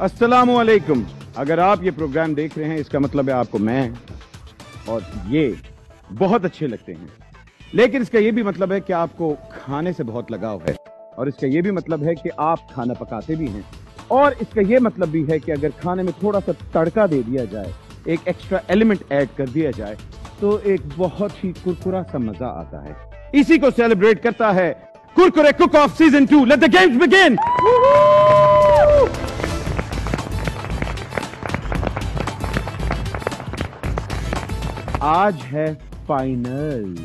अस्सलाम वालेकुम अगर आप ये प्रोग्राम देख रहे हैं, इसका मतलब है आपको मैं और ये बहुत अच्छे लगते हैं। लेकिन इसका ये भी मतलब है कि आपको खाने से बहुत लगाव है और इसका ये भी मतलब है कि आप खाना पकाते भी हैं। और इसका ये मतलब भी है कि अगर खाने में थोड़ा सा तड़का दे दिया जाए, एक एक्स्ट्रा एलिमेंट ऐड कर दिया जाए तो एक बहुत ही कुरकुरा सा मज़ा आता है। इसी को सेलिब्रेट करता है Kurkure cook off season two let the games begin आज है फाइनल।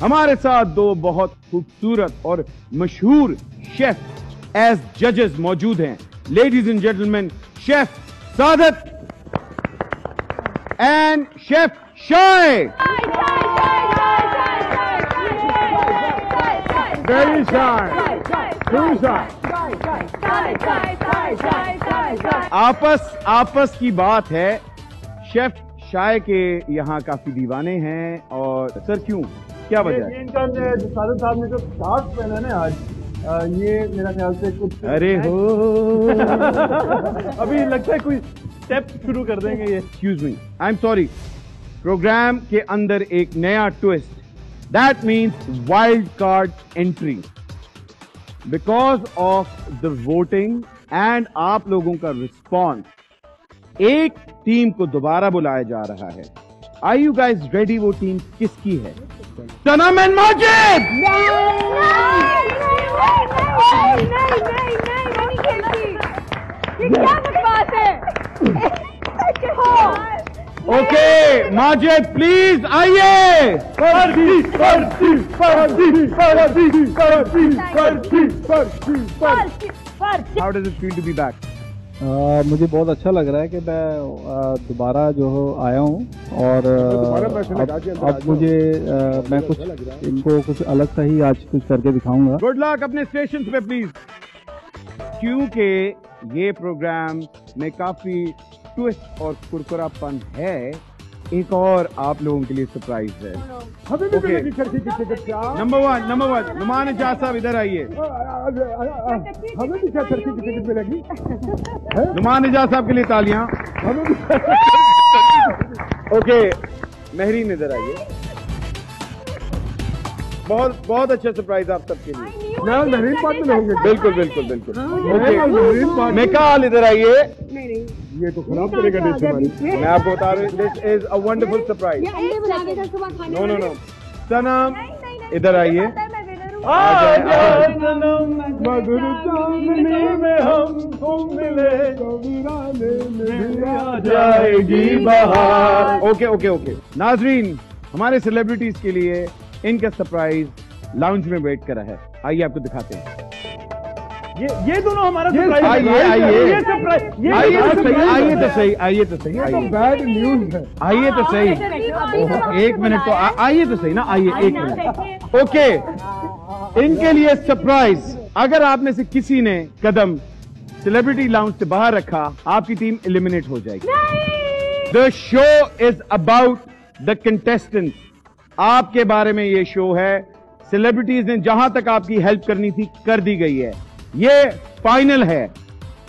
हमारे साथ दो बहुत खूबसूरत और मशहूर शेफ एज जजेस मौजूद हैं। Ladies and gentleman chef Saadat and chef Shai very shy आपस आपस की बात है, शेफ शाय के यहाँ काफ़ी दीवाने हैं और सर क्यों? क्या वजह है? इनका साहब ने जो स्कार्फ पहना है ना आज आ, ये मेरा ख्याल से कुछ अरे हो। अभी लगता है कोई स्टेप शुरू कर देंगे ये। Excuse me I am sorry program के अंदर एक नया twist that means wild card entry because of the voting and आप लोगों का रिस्पॉन्स एक टीम को दोबारा बुलाया जा रहा है। आई यू गाइज़ रेडी वो टीम किसकी है? Sanam and Majid! Okay Majid please आइए! How does it feel to be back आ, मुझे बहुत अच्छा लग रहा है कि मैं दोबारा जो हो आया हूँ और के अब, अब मुझे आ, मैं कुछ इनको कुछ अलग सा ही आज कुछ करके दिखाऊँगा। गुड लक अपने स्टेशन पे प्लीज़ क्योंकि ये प्रोग्राम में काफ़ी ट्विस्ट और कुरकुरापन है एक और आप लोगों के लिए सरप्राइज़ है। हमें भी. मिलेगी की ticket number one number one Numan जा साहब इधर आइए। हमें भी क्या चर्ची की टिकट मिलेगी। नुमान एजाज साहब के लिए तालियाँ। हमें ओके महरीन इधर आइए। बहुत बहुत अच्छा सरप्राइज़ आप सबके लिए। मैं नरीन पार्ट में होंगे। बिल्कुल बिल्कुल बिल्कुल। पार्ट मेकाल इधर आइए ये तो खराब करेगा डिश हमारी मैं आपको बता रहा हूँ this is a wonderful surprise no no no Sanam इधर आइए। मधुर चांदनी में हम मिले। आ जाएगी बहार। Okay okay okay. नाजरीन हमारे सेलिब्रिटीज के लिए इनका सरप्राइज़ लाउंज में वेट करा है। आइए आपको दिखाते हैं। ये ये दोनों हमारा आइए, आइए। ये आइए तो सही आइए तो सही आइए तो सही ये तो आइए। बैड न्यूज़ है। आइए तो सही। एक मिनट तो आइए तो सही ना आइए एक मिनट। ओके इनके लिए सरप्राइज़ अगर आप में से किसी ने कदम सेलिब्रिटी लाउंज से बाहर रखा आपकी टीम एलिमिनेट हो जाएगी। The show is about the contestant आपके बारे में ये शो है। सेलिब्रिटीज ने जहाँ तक आपकी हेल्प करनी थी, कर दी गई है। ये फाइनल है।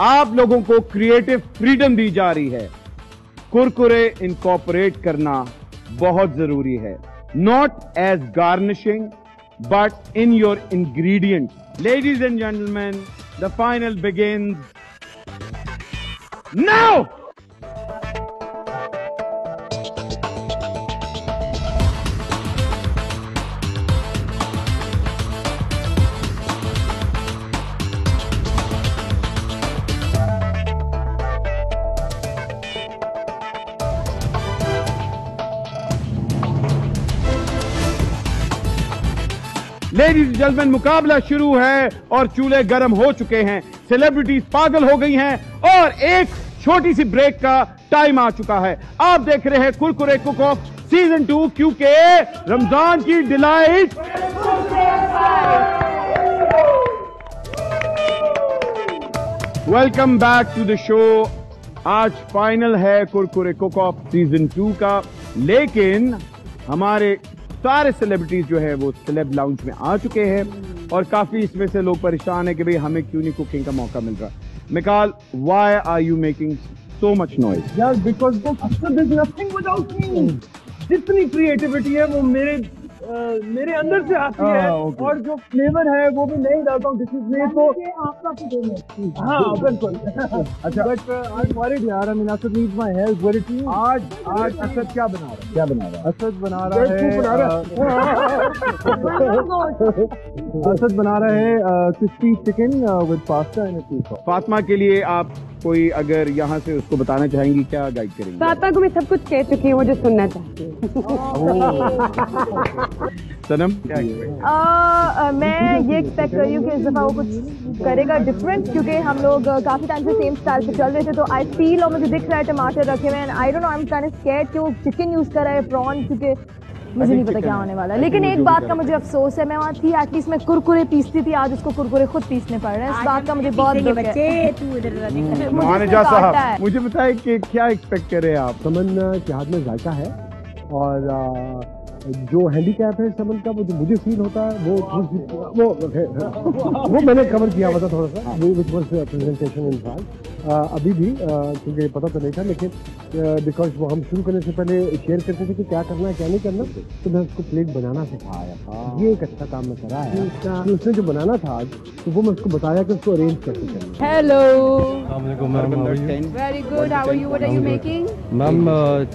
आप लोगों को क्रिएटिव फ्रीडम दी जा रही है। कुरकुरे इनकॉपरेट करना बहुत ज़रूरी है। Not as garnishing but in your ingredient ladies and gentleman the final begins now gentleman मुकाबला शुरू है और चूल्हे गर्म हो चुके हैं। सेलिब्रिटीज पागल हो गई हैं और एक छोटी सी ब्रेक का टाइम आ चुका है। आप देख रहे हैं Kurkure cook off season two क्योंकि रमज़ान की delight welcome back to the show आज फाइनल है Kurkure cook off season two का। लेकिन हमारे सारे सेलिब्रिटीज जो है वो सेलेब लाउंज में आ चुके हैं और काफ़ी इसमें से लोग परेशान है कि भाई हमें क्यों नहीं कुकिंग का मौका मिल रहा? Mikaal why are you making so much noise because without जितनी क्रिएटिविटी है वो मेरे मेरे अंदर से आती है हाँ, okay. और जो फ्लेवर है वो भी नहीं डालता हूँ डिशेज में तो हाँ। बिल्कुल। अच्छा। बट आई एम वरीड यार I mean Asad needs my help very too आज आज असद क्या बना रहा है? क्या बना रहा है? असद बना रहा है असद बना रहा है crispy chicken with pasta and Fatima के लिए आप कोई अगर यहाँ से उसको बताना चाहेंगी क्या गाइड करेंगे? फातिमा को मैं सब कुछ कह चुकी हूँ मुझे सुनना चाहती सनम? आ, आ, मैं ये एक्सपेक्ट कर रही हूँ कि इस दफ़ा वो कुछ करेगा डिफरेंट क्योंकि हम लोग काफ़ी टाइम से सेम स्टाइल पे चल रहे थे तो आई फील और मुझे दिख रहा है टमाटर रखे हुए I don't know I am of scared कि वो चिकन यूज़ कर रहा है प्रॉन क्योंकि मुझे नहीं पता क्या होने वाला है। लेकिन एक बात का मुझे अफसोस है मैं वहाँ थी एटलीस्ट मैं कुरकुरे पीसती थी आज उसको कुरकुरे खुद पीसने पड़ रहे हैं। इस बात का मुझे बहुत दुख है। मानेजा साहब है। मुझे बताए कि क्या एक्सपेक्ट कर रहे हैं आप? तमन्ना के हाथ में जायका है और आ, जो हैंडीकैप है समन का वो जो मुझे फील होता है वो वो वो मैंने कवर किया हुआ था थोड़ा सा which was presentation in France अभी भी क्योंकि पता तो नहीं था लेकिन बिकॉज़ वो हम शुरू करने से पहले शेयर करते थे कि क्या करना है क्या नहीं करना तो मैं उसको प्लेट बनाना सिखाया ये एक अच्छा काम मैं कराया कि उसने जो बनाना था आज तो वो मैं उसको बताया कि उसको अरेंज कैसे करना hello? Very good how are you what are you making Ma'am, uh,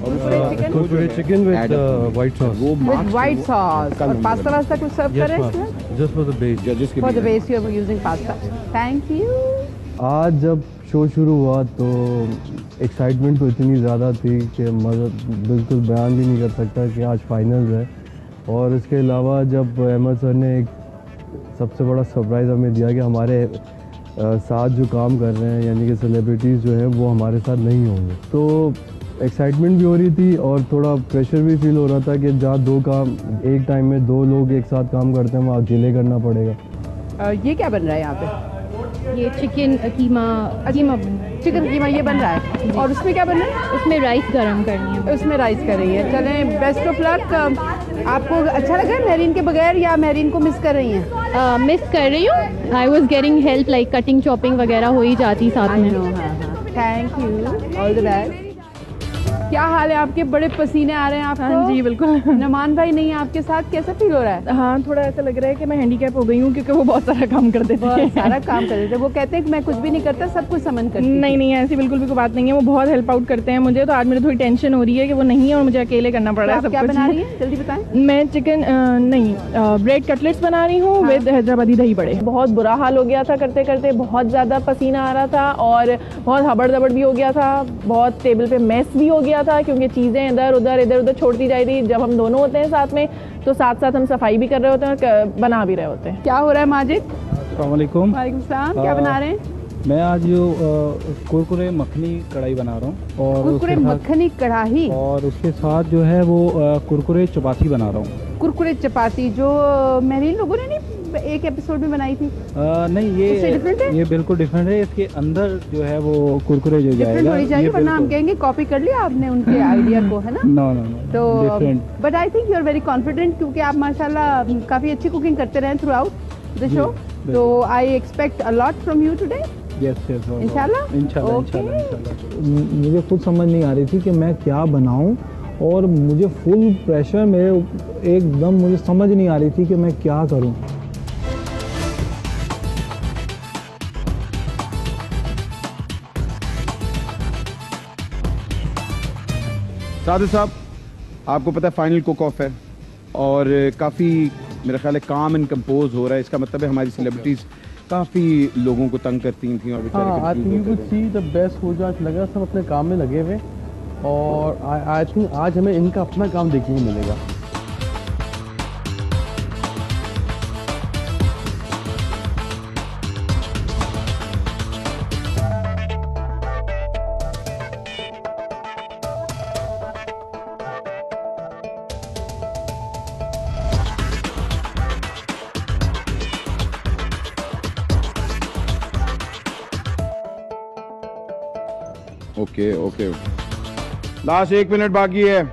chicken with uh, white sauce. With white sauce और पास्ता वास्ता कुछ सर्व कर रहे हैं. इसमें? Just for the base. जजेस के for the base you are using pasta thank you आज जब शो शुरू हुआ तो एक्साइटमेंट तो इतनी ज़्यादा थी कि मज़ा बिल्कुल बयान भी नहीं कर सकता कि आज फाइनल है। और इसके अलावा जब अहमद सर ने एक सबसे बड़ा सरप्राइज़ हमें दिया कि हमारे साथ जो काम कर रहे हैं यानी कि सेलिब्रिटीज़ जो हैं वो हमारे साथ नहीं होंगे। तो एक्साइटमेंट भी हो रही थी और थोड़ा प्रेशर भी फील हो रहा था कि जहाँ दो काम एक टाइम में दो लोग एक साथ काम करते हैं वहाँ अकेले करना पड़ेगा। ये क्या बन रहा है यहाँ पे? ये चिकन कीमा कीमा चिकन कीमा ये बन रहा है। और उसमें क्या बन रहा है? उसमें राइस गरम करनी है। उसमें राइस कर रही है चलें बेस्ट ऑफ़ लक आपको अच्छा लगा है मेहरीन के बगैर या मेहरीन को मिस कर रही हैं? मिस कर रही हूँ। I was getting help like cutting chopping वगैरह हो ही जाती साथ में। Thank you all the best क्या हाल है? आपके बड़े पसीने आ रहे हैं आपको? हाँ जी बिल्कुल। नमान भाई नहीं है आपके साथ कैसा फील हो रहा है? हाँ थोड़ा ऐसा लग रहा है कि मैं हैंडीकैप हो गई हूँ क्योंकि वो बहुत सारा काम कर देते बहुत हैं। सारा काम कर देते हैं। वो कहते हैं कि मैं कुछ भी नहीं करता सब कुछ समझ कर नहीं नहीं ऐसी बिल्कुल भी कोई बात नहीं है। वो बहुत हेल्प आउट करते हैं मुझे तो आज मेरी थोड़ी टेंशन हो रही है कि वो नहीं है और मुझे अकेले करना पड़ रहा है सब क्या कुछ। बना रही हैं? जल्दी बताएँ। मैं चिकन नहीं ब्रेड कटलेट्स बना रही हूँ विद हैदराबादी दही बड़े। हाँ। बहुत बुरा हाल हो गया था करते करते। बहुत ज़्यादा पसीना आ रहा था और बहुत हबड़ दबड़ भी हो गया था। बहुत टेबल पे मेस भी हो गया था क्योंकि चीज़ें इधर उधर इधर उधर छोड़ती जा रही जब हम दोनों होते हैं साथ में तो साथ साथ हम सफ़ाई भी कर रहे होते हैं और बना भी रहे होते हैं। क्या हो रहा है माजिद? वालेकुम क्या बना रहे हैं? मैं आज जो कुरकुरे मखनी कढ़ाई बना रहा हूँ और कुरकुरे मखनी कढ़ाई? और उसके साथ जो है वो कुरकुरे चपाती बना रहा हूँ। कुरकुरे चपाती जो मेहरीन लोगों ने नहीं एक एपिसोड में बनाई थी? अ, नहीं ये different है? ये बिल्कुल डिफरेंट है। इसके अंदर जो है वो कुरकुरे जो जाएगा चाहिए वरना हम कहेंगे कॉपी कर लिया आपने उनके आइडिया को है ना? नो नो नो तो but I think you are very confident क्योंकि आप माशाल्लाह काफ़ी अच्छी कुकिंग करते रहे थ्रू आउट द शो तो I expect a lot from you today मुझे खुद समझ नहीं आ रही थी कि मैं क्या बनाऊँ और मुझे फुल प्रेशर मेरे एकदम मुझे समझ नहीं आ रही थी कि मैं क्या करूँ। साधु साहब आपको पता है फाइनल कुक ऑफ़ है और काफ़ी मेरा ख्याल है काम एंड कंपोज हो रहा है। इसका मतलब है हमारी सेलिब्रिटीज काफ़ी लोगों को तंग करती थी और हाँ बेस्ट हो जो लगा सब अपने काम में लगे हुए। और आई थिंक आज हमें इनका अपना काम देखने को मिलेगा। Okay okay. लास्ट एक मिनट बाकी है।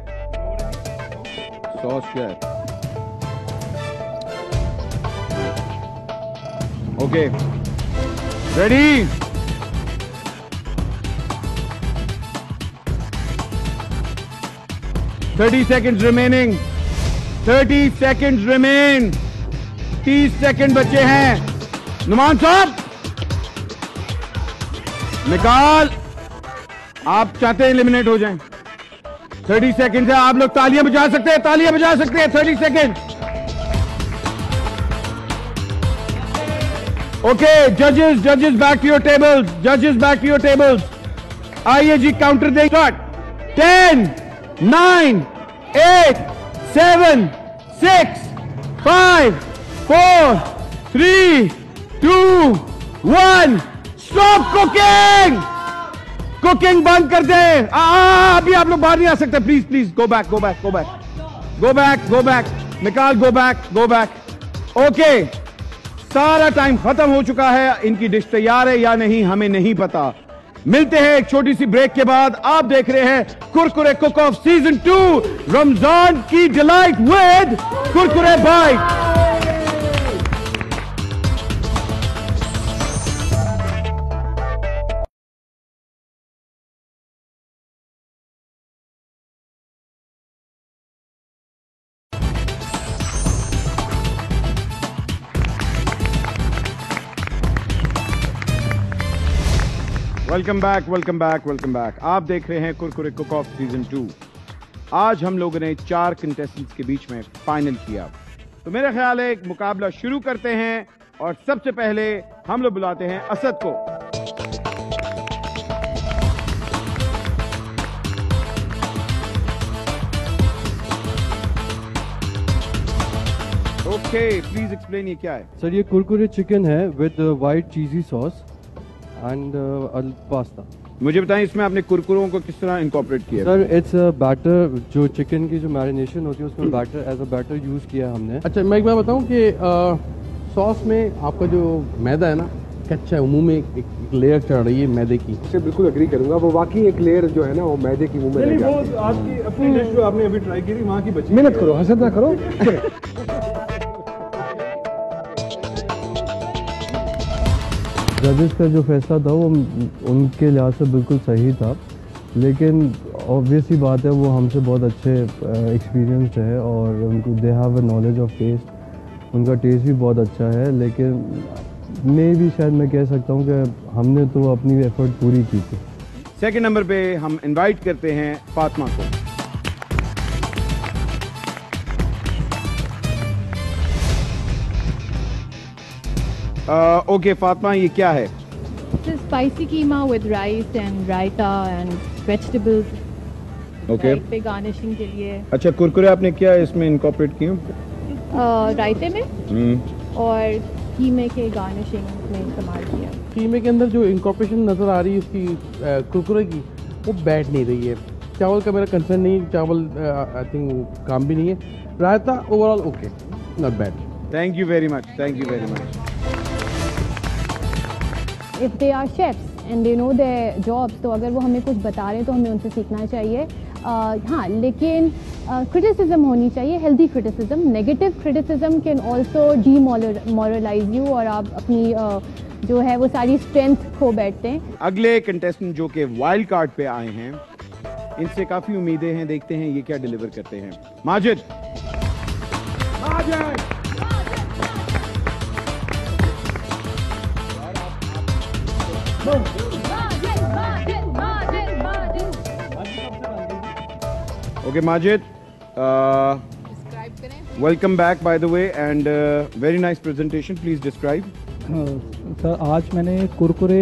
सौ square okay. Ready thirty second remaining thirty second remain तीस सेकेंड बचे हैं। नुमान साहब! निकाल। आप चाहते हैं एलिमिनेट हो जाएँ। थर्टी सेकेंड है, आप लोग तालियाँ बजा सकते हैं, तालियाँ बजा सकते हैं थर्टी सेकेंड ओके जजेस जजेस बैक टू योर टेबल्स जजेस बैक टू योर टेबल्स आइए जी counter they start ten nine eight seven six five four three to one stop cooking cooking बंद कर दे। अभी आप लोग बाहर नहीं आ सकते। Please please go back go back go back go back go back निकाल go back go back okay सारा टाइम खत्म हो चुका है। इनकी डिश तैयार है या नहीं, हमें नहीं पता। मिलते हैं एक छोटी सी ब्रेक के बाद। आप देख रहे हैं Kurkure cook off season two Ramzan की delight with Kurkure bite welcome back welcome back welcome back आप देख रहे हैं Kurkure cook off season two आज हम लोगों ने चार कंटेस्टेंट्स के बीच में फाइनल किया। तो मेरा ख्याल है मुकाबला शुरू करते हैं और सबसे पहले हम लोग बुलाते हैं असद को। ओके प्लीज़ एक्सप्लेन ये क्या है। सर, ये कुरकुरे चिकन है with white cheesy sauce and pasta मुझे बताएँ इसमें आपने कुरकुरों को किस तरह इनकॉर्पोरेट किया? सर इट्स बैटर जो चिकन की जो मैरिनेशन होती है उसमें batter as a batter use किया है हमने। अच्छा मैं एक बार बताऊँ कि सॉस में आपका जो मैदा है ना कच्चा है मुँह में एक, एक, लेयर चढ़ रही है मैदे की। उससे बिल्कुल अग्री करूँगा वो वाकई एक लेयर जो है ना वो मैदे की मुँह में आपकी अपनी डिश जो आपने अभी ट्राई की थी वहाँ की बची मेहनत करो हसद ना करो। जजेस का जो फैसला था वो उनके लिहाज से बिल्कुल सही था। लेकिन ऑब्वियस ही बात है, वो हमसे बहुत अच्छे एक्सपीरियंस है और उनको they have a knowledge of taste उनका टेस्ट भी बहुत अच्छा है, लेकिन मैं भी शायद मैं कह सकता हूँ कि हमने तो अपनी एफर्ट पूरी की थी। सेकेंड नंबर पे हम इनवाइट करते हैं फातमा को। ओके फातिमा ये क्या है? This is spicy keema with rice and raita and vegetables. Okay पे गार्निशिंग के लिए। अच्छा कुरकुरे आपने क्या इसमें इनकॉर्पोरेट किए? रायते में? हम्म, और कीमे के गार्निशिंग में इस्तेमाल किया। कीमे के अंदर जो इंकॉर्पोरेशन नज़र आ रही है उसकी अ, कुरकुरे की वो बैठ नहीं रही है। चावल का मेरा कंसर्न नहीं है, चावल आई थिंक काम भी नहीं है। Raita overall okay not bad thank you very much thank you very much if they are chefs and they know their jobs तो अगर वो हमें कुछ बता रहे हैं तो हमें उनसे सीखना चाहिए। अ, हाँ लेकिन क्रिटिसिज्म uh, होनी चाहिए healthy criticism negative criticism can also demoralize you और आप अपनी अ, जो है वो सारी स्ट्रेंथ खो बैठते हैं। अगले कंटेस्टेंट जो कि वाइल्ड कार्ड पे आए हैं इनसे काफ़ी उम्मीदें हैं देखते हैं ये क्या डिलीवर करते हैं। Majid. Okay Majid welcome back by the way and very nice presentation please describe sir आज मैंने कुरकुरे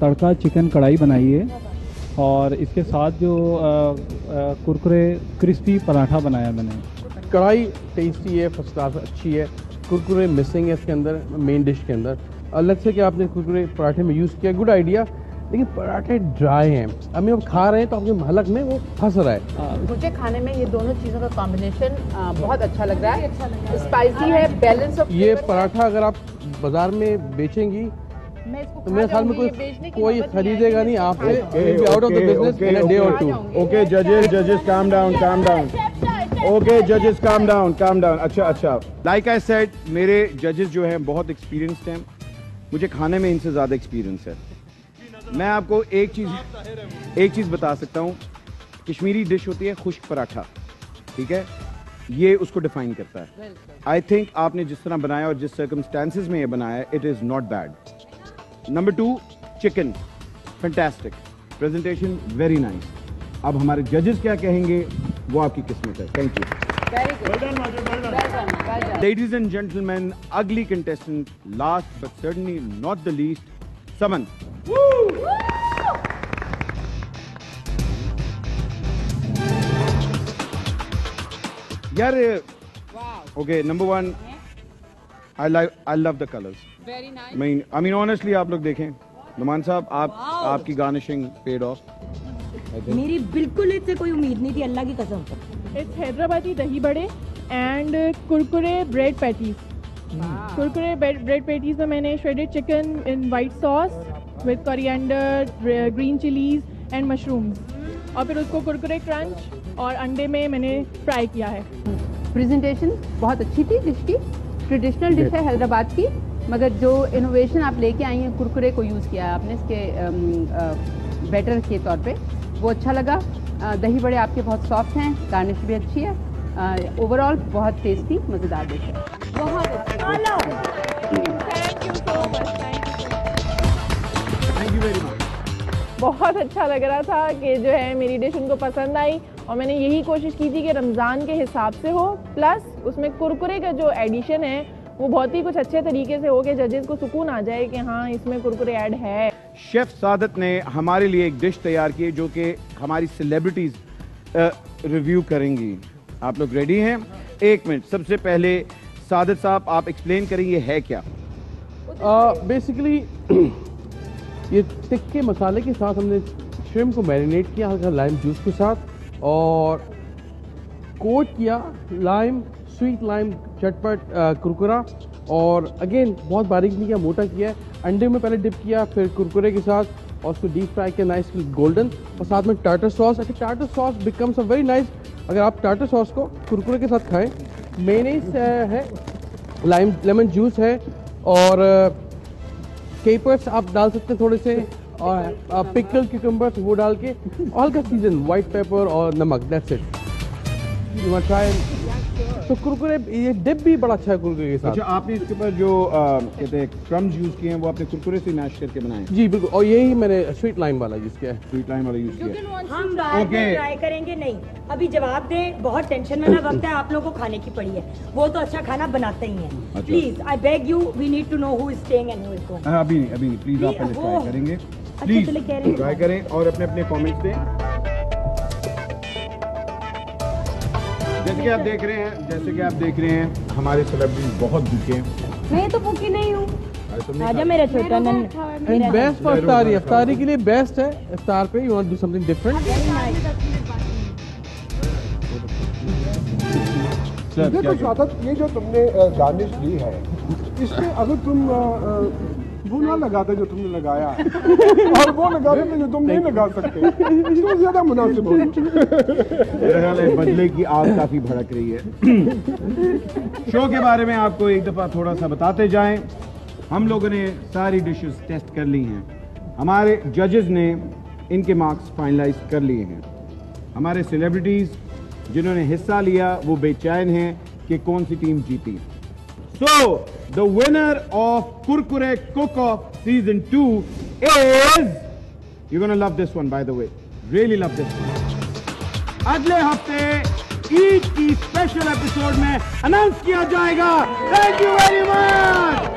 तड़का चिकन कढ़ाई बनाई है और इसके साथ जो अ, अ, कुरकुरे क्रिस्पी पराठा बनाया मैंने। कढ़ाई टेस्टी है फ़र्स्ट क्लास अच्छी है। कुरकुरे मिसिंग है इसके अंदर मेन डिश के अंदर। अलग से कि आपने कुरकुरे पराठे में यूज़ किया गुड आइडिया लेकिन पराठे ड्राई हैं। अब हम खा रहे हैं तो आपके हलक में वो फंस रहा है। मुझे खाने में ये दोनों चीज़ों का कॉम्बिनेशन बहुत अच्छा लग रहा है। स्पाइसी है बैलेंस ऑफ़ ये पराठा अगर आप बाज़ार में बेचेंगी तो मेरे ख्याल में कोई कोई खरीदेगा नहीं आपसे out of the business in a day और टू ओके जजेस जजेस calm down calm down okay जजेस काम डाउन काम डाउन अच्छा अच्छा। लाइक आई सेड मेरे जजेस जो हैं बहुत एक्सपीरियंस्ड हैं। मुझे खाने में इनसे ज़्यादा एक्सपीरियंस है। मैं आपको एक चीज़ एक चीज़ बता सकता हूँ। कश्मीरी डिश होती है खुश्क पराठा ठीक है? ये उसको डिफाइन करता है। आई थिंक आपने जिस तरह बनाया और जिस सर्कमस्टांसिस में ये बनाया it is not bad number two chicken fantastic presentation very nice अब हमारे जजेस क्या कहेंगे वो आपकी किस्मत है। Thank you Ladies and gentlemen, ugly contestant, last but certainly not the least, Saman. यार okay number one I like I love the colours Very nice. Mean I mean honestly आप लोग देखें नुमान साहब आप आपकी गार्निशिंग पेड ऑफ़ मेरी बिल्कुल इससे कोई उम्मीद नहीं थी अल्लाह की कसम it's Hyderabadi dahi bade and Kurkure bread patties Kurkure bread patties में मैंने shredded chicken in white sauce with coriander green chillies and mushrooms और फिर उसको कुरकुरे क्रंच और अंडे में मैंने फ्राई किया है। प्रेजेंटेशन बहुत अच्छी थी डिश की। ट्रेडिशनल डिश है हैदराबाद की। मगर जो इनोवेशन आप लेके आई हैं कुरकुरे को यूज़ किया है आपने इसके बेटर के तौर पे वो अच्छा लगा। दही बड़े आपके बहुत सॉफ्ट हैं गार्निश भी अच्छी है। ओवरऑल बहुत टेस्टी मज़ेदार डिश है। बहुत thank you so much thank you very much बहुत अच्छा लग रहा था कि जो है मेरी डिश उनको पसंद आई और मैंने यही कोशिश की थी कि रमज़ान के हिसाब से हो। प्लस उसमें कुरकुरे का जो एडिशन है वो बहुत ही कुछ अच्छे तरीके से हो कि जजेस को सुकून आ जाए कि हाँ इसमें कुरकुरे ऐड है। शेफ सादत ने हमारे लिए एक डिश तैयार की जो कि हमारी सेलिब्रिटीज रिव्यू करेंगी। आप लोग रेडी हैं? एक मिनट सबसे पहले सादत साहब, आप एक्सप्लेन करेंगे है क्या? बेसिकली ये टिक्के मसाले के साथ हमने श्रिम को मैरिनेट किया, हल्का लाइम जूस के साथ और कोट किया लाइम स्वीट लाइम चटपट कुरकुरा और अगेन बहुत बारीक नहीं किया, मोटा किया अंडे में पहले डिप किया, फिर कुरकुरे के साथ और उसको डीप फ्राई किया नाइस गोल्डन और साथ में टाटर सॉस अच्छा tartar sauce becomes a very nice अगर आप टाटर सॉस को कुरकुरे के साथ खाएँ मेनीस है लाइम लेमन जूस है, और केपर्स आप डाल सकते हैं थोड़े से, और पिकल क्यूकम्बर्स वो डाल के, और हल्का सीज़न वाइट पेपर और नमक दैट्स इट यू ट्राई तो कुरकुरे ये डिप भी बड़ा अच्छा है कुरकुरे के साथ। अच्छा आपने इसके ऊपर जो कहते हैं क्रम्स यूज़ किए हैं वो आपने कुरकुरे से मैश करके बनाए जी बिल्कुल। और यही मैंने स्वीट लाइम वाला यूज़ किया है। स्वीट लाइम वाला यूज़ किया हम बाद Okay. में ट्राई करेंगे नहीं। अभी जवाब दें बहुत टेंशन में ना वक्त है आप लोगों को खाने की पड़ी है। वो तो अच्छा खाना बनाते ही हैं। अच्छा। Please I beg you we need to know who is staying and who is going अभी नहीं अभी नहीं प्लीज़ आप पहले ट्राई करेंगे। प्लीज़ ट्राई करें और अपने अपने कमेंट्स दें। जैसे कि आप देख रहे हैं जैसे कि आप देख रहे हैं हमारे सेलिब्रिटीज बहुत भूखे हैं। मैं तो भूखी नहीं हूँ। आजा मेरा छोटा नन एंड बेस्ट फॉर इफ्तारी इफ्तारी के लिए बेस्ट है इफ्तार पे you want do something different देखो ये जो तुमने गार्निश ली है इसमें अगर तुम वो ना लगाते जो तुमने लगाया। और वो लगाते थे जो तुम नहीं लगा सकते। तो ज़्यादा मुनासिब हो है बदले की आग काफ़ी भड़क रही है। शो के बारे में आपको एक दफ़ा थोड़ा सा बताते जाएँ। हम लोगों ने सारी डिशेस टेस्ट कर ली हैं। हमारे जजेस ने इनके मार्क्स फाइनलाइज कर लिए हैं। हमारे सेलिब्रिटीज जिन्होंने हिस्सा लिया वो बेचैन हैं कि कौन सी टीम जीती। The winner of Kurkure cook off season two is you gonna love this one by the way really love this one अगले हफ़्ते ईद की स्पेशल एपिसोड में अनाउंस किया जाएगा. थैंक यू वेरी मच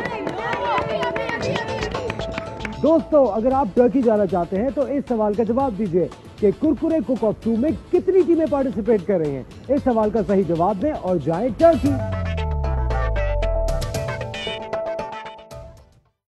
दोस्तों, अगर आप टर्की जाना चाहते हैं तो इस सवाल का जवाब दीजिए कि कुरकुरे कुक ऑफ़ टू में कितनी टीमें पार्टिसिपेट कर रही हैं। इस सवाल का सही जवाब दें और जाएँ टर्की